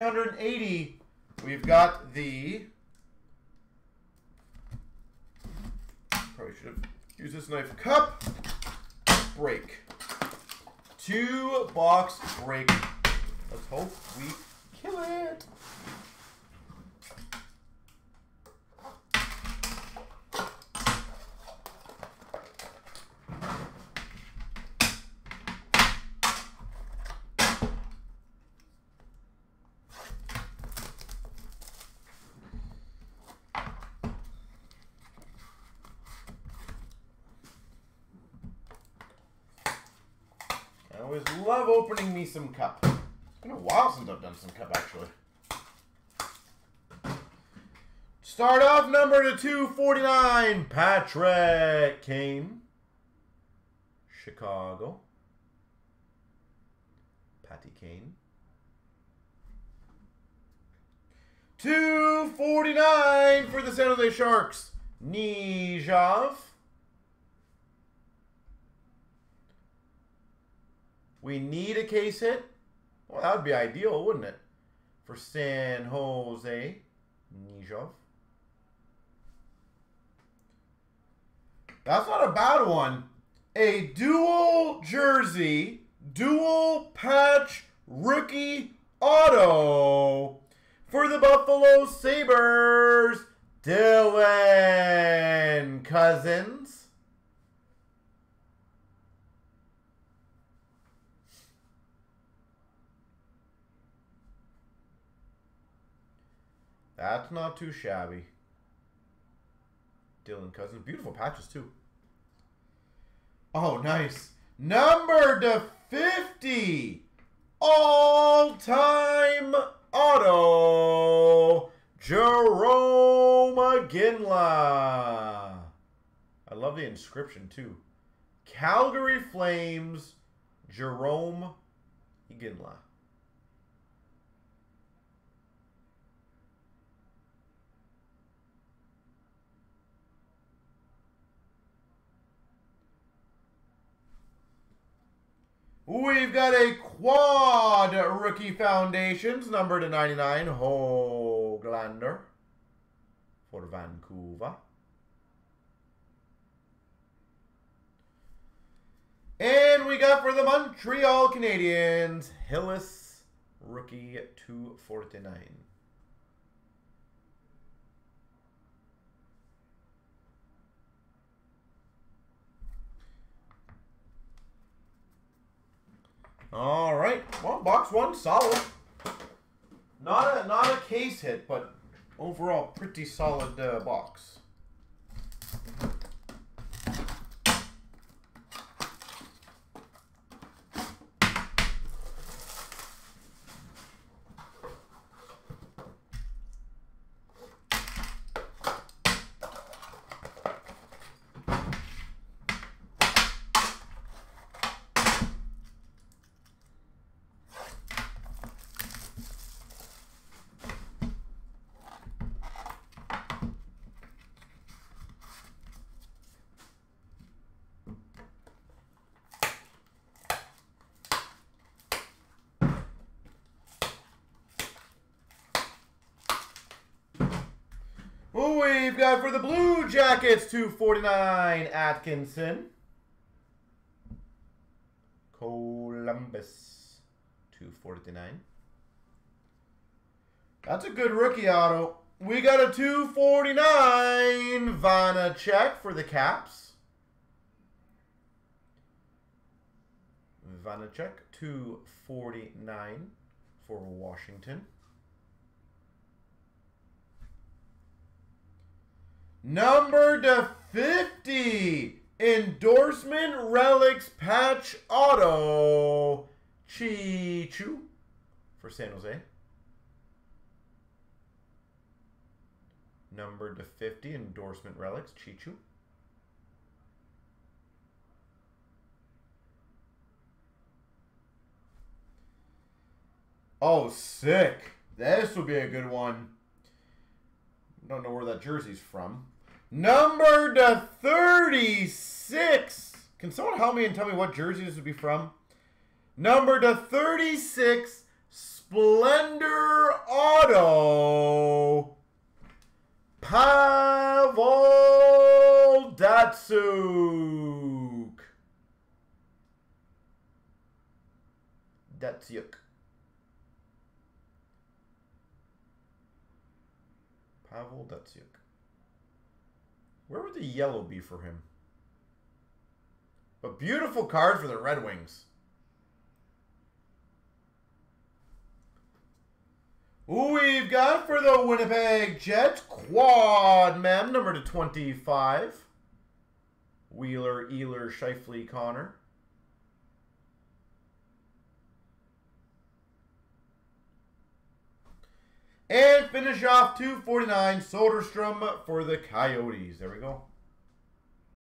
180, we've got the... Probably should have used this knife cup. Break. Two box break. Let's hope we kill it. I always love opening me some cup. It's been a while since I've done some cup, actually. Start off number to 249, Patrick Kane. Chicago. Patty Kane. 249 for the San Jose Sharks, Knyzhov. We need a case hit. Well, that would be ideal, wouldn't it? For San Jose, Knyzhov. That's not a bad one. A dual jersey, dual patch rookie auto for the Buffalo Sabres, Dylan Cozens. That's not too shabby. Dylan Cozens. Beautiful patches, too. Oh, nice. Number to 50. All-time auto. Jarome Iginla. I love the inscription, too. Calgary Flames, Jarome Iginla. We've got a quad rookie foundations, number to 99, Hoglander for Vancouver. And we got for the Montreal Canadiens, Hillis, rookie 249. All right. Well, box one, solid. Not a not a case hit, but overall pretty solid uh, box. We've got for the Blue Jackets, 249 Atkinson. Columbus, 249. That's a good rookie auto. We got a 249 Vanecek for the Caps. Vanecek, 249 for Washington. Number to 50. Endorsement Relics Patch Auto. Chi-Chu for San Jose. Number to 50. Endorsement Relics. Chi-Chu. Oh, sick. This will be a good one. Don't know where that jersey's from. Number to 36. Can someone help me and tell me what jersey this would be from? Number to 36, Splendor Auto. Pavel Datsyuk. Datsyuk. Pavel Datsyuk. Where would the yellow be for him? A beautiful card for the Red Wings. We've got for the Winnipeg Jets quad mem number to 25. Wheeler, Ealer, Scheifele, Connor. And finish off 249 Soderstrom for the Coyotes. There we go.